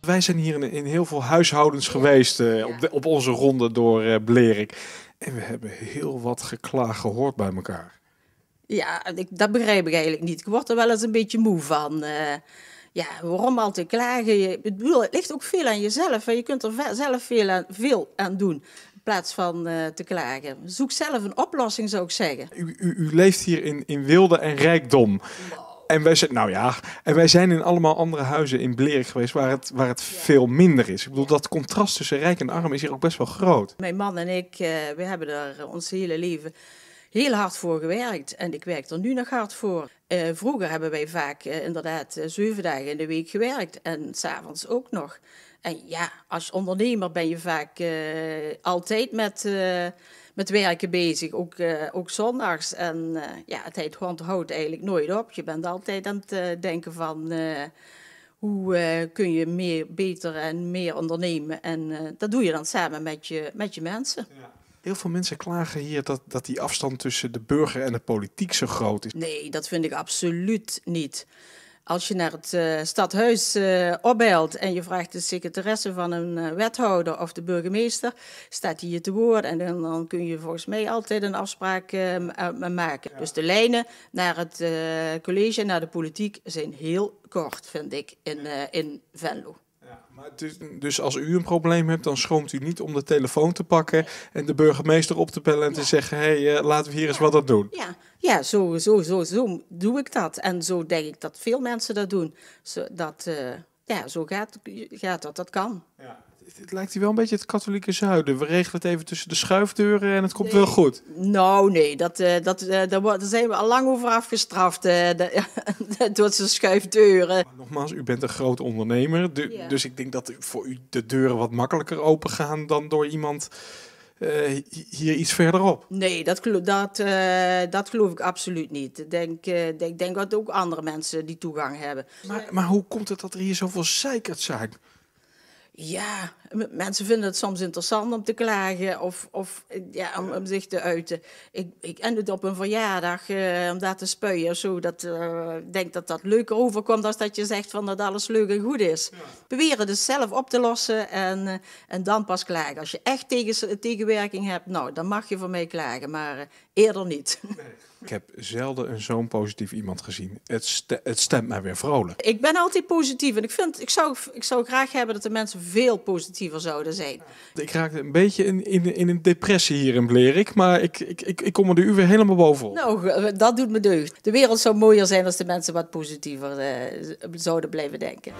wij zijn hier in, in heel veel huishoudens geweest eh, op, de, op onze ronde door eh Blerik. En we hebben heel wat geklaag gehoord bij elkaar. Ja, ik, dat begrijp ik eigenlijk niet. Ik word er wel eens een beetje moe van. Eh, ja, waarom altijd klagen? Je, ik bedoel, het ligt ook veel aan jezelf. En je kunt er zelf veel aan, veel aan doen. In plaats van te klagen. Zoek zelf een oplossing, zou ik zeggen. U, u, u leeft hier in, in wilde en rijkdom. En wij zijn, nou ja, en wij zijn in allemaal andere huizen in Blerik geweest waar het, waar het veel minder is. Ik bedoel, dat contrast tussen rijk en arm is hier ook best wel groot. Mijn man en ik, eh, we hebben er ons hele leven heel hard voor gewerkt. En ik werk er nu nog hard voor. Eh, vroeger hebben wij vaak eh, inderdaad eh, zeven dagen in de week gewerkt. En s'avonds ook nog. En ja, als ondernemer ben je vaak eh, altijd met, eh, met werken bezig. Ook, eh, ook zondags. En eh, ja, het heet gewoon houdt eigenlijk nooit op. Je bent altijd aan het eh, denken van... hoe kun je meer, beter en meer ondernemen? En dat doe je dan samen met je, met je mensen. Heel veel mensen klagen hier dat, dat die afstand tussen de burger en de politiek zo groot is. Nee, dat vind ik absoluut niet. Als je naar het eh, stadhuis eh opbelt en je vraagt de secretaresse van een eh, wethouder of de burgemeester, staat hij je te woord en dan, dan kun je volgens mij altijd een afspraak eh, m- eh, maken. Dus de lijnen naar het college en naar de politiek zijn heel kort, vind ik, in, in Venlo. Maar dus, dus als u een probleem hebt, dan schroomt u niet om de telefoon te pakken en de burgemeester op te bellen en te zeggen: hé, hey, laten we hier eens wat aan doen. Ja, ja zo, zo, zo, zo doe ik dat. En zo denk ik dat veel mensen dat doen. Zo, dat, eh, ja, zo gaat, gaat dat, dat kan. Het, het lijkt hier wel een beetje het katholieke zuiden. We regelen het even tussen de schuifdeuren en het komt wel goed. Nou, nee, dat, eh, dat, eh, daar, zijn we al lang over afgestraft. de- door zijn schuifdeuren. Maar nogmaals, u bent een groot ondernemer. du- Ja. Dus ik denk dat voor u de deuren wat makkelijker open gaan dan door iemand hi- hier iets verderop. Nee, dat, gelo- dat, eh, dat geloof ik absoluut niet. Ik denk, eh, ik denk dat ook andere mensen die toegang hebben. Maar, maar hoe komt het dat er hier zoveel zeikert zijn? Ja, mensen vinden het soms interessant om te klagen of, of ja, om, om zich te uiten. Ik, ik eindigde op een verjaardag eh, om daar te spuien of zo. Dat, eh, ik denk dat dat leuker overkomt als dat je zegt van dat alles leuk en goed is. Beweren dus zelf op te lossen en, eh, en dan pas klagen. Als je echt tegen, tegenwerking hebt, nou, dan mag je voor mij klagen, maar eerder niet. Ik heb zelden een zo'n positief iemand gezien. Het, het stemt mij weer vrolijk. Ik ben altijd positief en ik, vind, ik, zou, ik zou graag hebben dat de mensen veel positiever zouden zijn. Ik raakte een beetje in, in, in een depressie hier in Blerik, maar ik, ik, ik, ik kom er nu weer helemaal bovenop. Nou, eh, dat doet me deugd. De wereld zou mooier zijn als de mensen wat positiever eh, zouden blijven denken.